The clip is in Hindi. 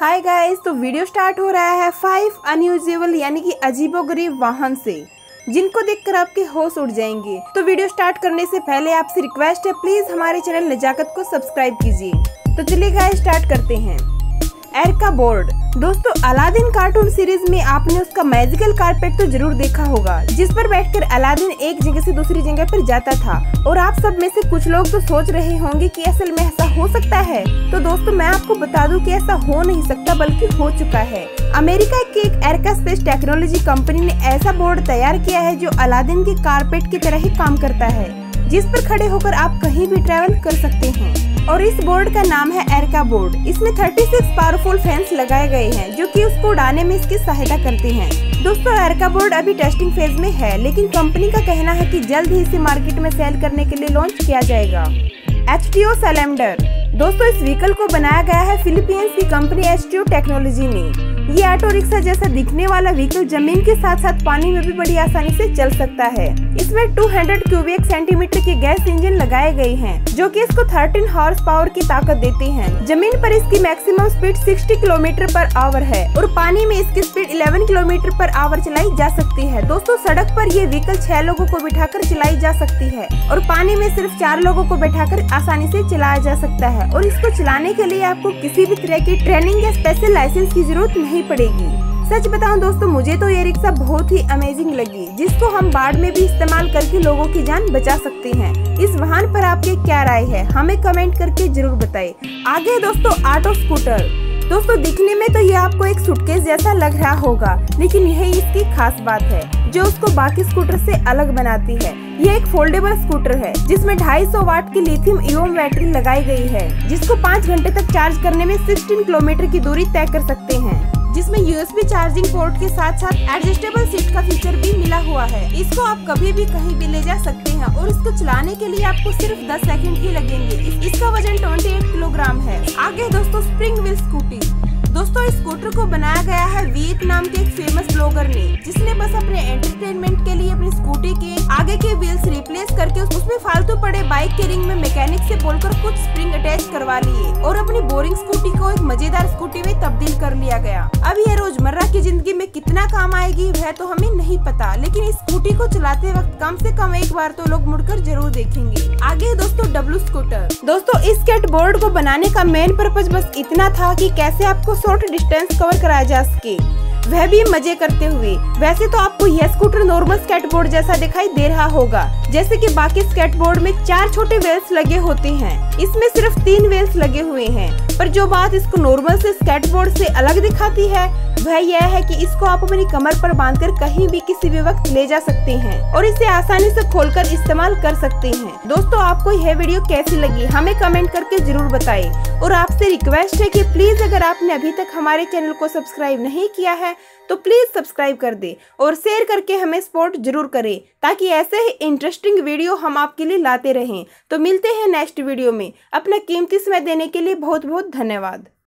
हाय गाइस तो वीडियो स्टार्ट हो रहा है फाइव अनयूजेबल यानी कि अजीबोगरीब वाहन से, जिनको देखकर आपके होश उड़ जाएँगे। तो वीडियो स्टार्ट करने से पहले आपसे रिक्वेस्ट है प्लीज़ हमारे चैनल नजाकत को सब्सक्राइब कीजिए। तो चलिए गाइस स्टार्ट करते हैं। एरका बोर्ड। दोस्तों, अलादीन कार्टून सीरीज़ में आपने उसका मैजिकल कारपेट तो ज़रूर देखा होगा, जिस पर बैठकर अलादीन एक जगह से दूसरी जगह पर जाता था। और आप सब में से कुछ लोग तो सोच रहे होंगे कि असल में ऐसा हो सकता है। तो दोस्तों, मैं आपको बता दूँ कि ऐसा हो नहीं सकता, बल्कि हो चुका है। अमेरिका की एक एरका स्पेस टेक्नोलॉजी कंपनी ने ऐसा बोर्ड तैयार किया है जो अलादीन के कारपेट की तरह ही काम करता है, जिस पर खड़े होकर आप कहीं भी ट्रेवल कर सकते हैं। और इस बोर्ड का नाम है एरका बोर्ड। इसमें 36 पावरफुल फैंस लगाए गए हैं, जो कि उसको उड़ाने में इसकी सहायता करते हैं। दोस्तों, एरका बोर्ड अभी टेस्टिंग फ़ेज़ में है, लेकिन कंपनी का कहना है कि जल्द ही इसे मार्केट में सेल करने के लिए लॉन्च किया जाएगा। एच टी ओ सलेंडर दोस्तों, इस व्हीकल को बनाया गया है फिलीपींस की कंपनी एच टेक्नोलॉजी ने। ये ऑटो रिक्शा जैसा दिखने वाला व्हीकल ज़मीन के साथ साथ पानी में भी बड़ी आसानी से चल सकता है। इसमें 200 क्यूबिक सेंटीमीटर के गैस इंजन लगाए गए हैं, जो कि इसको 13 हॉर्स पावर की ताकत देते हैं। ज़मीन पर इसकी maximum speed 60 kilometre per hour है और पानी में इसकी स्पीड 11 किलोमीटर पर आवर चलाई जा सकती है। दोस्तों, सड़क पर ये व्हीकल छह लोगों को बिठाकर चलाई जा सकती है और पानी में सिर्फ़ चार लोगों को बैठाकर आसानी से चलाया जा सकता है। और इसको चलाने के लिए आपको किसी भी तरह की ट्रेनिंग या स्पेशल लाइसेंस की ज़रूरत नहीं पड़ेगी। सच बताऊँ दोस्तों, मुझे तो ये रिक्शा बहुत ही अमेजिंग लगी, जिसको हम बाढ़ में भी इस्तेमाल करके लोगों की जान बचा सकते हैं। इस वाहन पर आपके क्या राय है? हमें कमेंट करके ज़रूर बताएँ। आगे दोस्तों ऑटो स्कूटर दोस्तों, दिखने में तो ये आपको एक सुटकेस जैसा लग रहा होगा, लेकिन यही इसकी खास बात है। जो उसको बाकी स्कूटर से अलग बनाती है। ये एक फोल्डेबल स्कूटर है, जिसमें 250 वाट की लिथियम इोन बैटरी लगाई गई है, जिसको पाँच घंटे तक चार्ज करने में 16 किलोमीटर की दूरी तय कर सकते हैं। जिसमें यूएसबी चार्जिंग पोर्ट के साथ साथ एडजस्टेबल सीट का फीचर भी मिला हुआ है। इसको आप कभी भी कहीं भी ले जा सकते हैं और इसको चलाने के लिए आपको सिर्फ़ 10 सेकंड ही लगेंगे। इसका वज़न 28 किलोग्राम है। आगे दोस्तों स्प्रिंग व्हील स्कूटी दोस्तों, इस स्कूटर को बनाया गया है वीत नाम के एक फ़ेमस ब्लॉगर ने जिसने बस अपने एंटरटेनमेंट के लिए अपनी स्कूटी के आगे के व्हील्स रिप्लेस करके उसमें फालतू पड़े बाइक के रिंग में मैकेनिक से बोलकर कुछ स्प्रिंग अटैच करवा लिए और अपनी बोरिंग स्कूटी को एक मज़ेदार स्कूटी में तब्दील कर लिया गया। अब ये रोज़मर्रा की ज़िंदगी में कितना काम आएगी वह तो हमें नहीं पता, लेकिन इस स्कूटी को चलाते वक्त कम से कम एक बार तो लोग मुड़कर ज़रूर देखेंगे। आगे दोस्तों डब्लू स्कूटर दोस्तों, इस स्केट बोर्ड को बनाने का मेन पर्पज बस इतना था कि कैसे आपको शॉर्ट डिस्टेंस कवर कराया जा सके। वह भी मज़े करते हुए। वैसे तो आपको यह स्कूटर नॉर्मल स्केटबोर्ड जैसा दिखाई दे रहा होगा, जैसे कि बाकी स्केटबोर्ड में चार छोटे वेल्स लगे होते हैं। इसमें सिर्फ़ तीन वेल्स लगे हुए हैं। पर जो बात इसको नॉर्मल से स्केट बोर्ड से अलग दिखाती है, वह यह है कि इसको आप अपनी कमर पर बांधकर कहीं भी किसी भी वक्त ले जा सकते हैं और इसे आसानी से खोलकर इस्तेमाल कर सकते हैं। दोस्तों, आपको यह वीडियो कैसी लगी हमें कमेंट करके ज़रूर बताएँ और आपसे रिक्वेस्ट है कि प्लीज़ अगर आपने अभी तक हमारे चैनल को सब्सक्राइब नहीं किया है तो प्लीज़ सब्सक्राइब कर दे और शेयर करके हमें सपोर्ट ज़रूर करें ताकि ऐसे ही इंटरेस्टिंग वीडियो हम आपके लिए लाते रहें। तो मिलते हैं नेक्स्ट वीडियो में। अपना कीमती समय देने के लिए बहुत बहुत धन्यवाद।